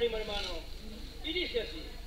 primo hermano. Y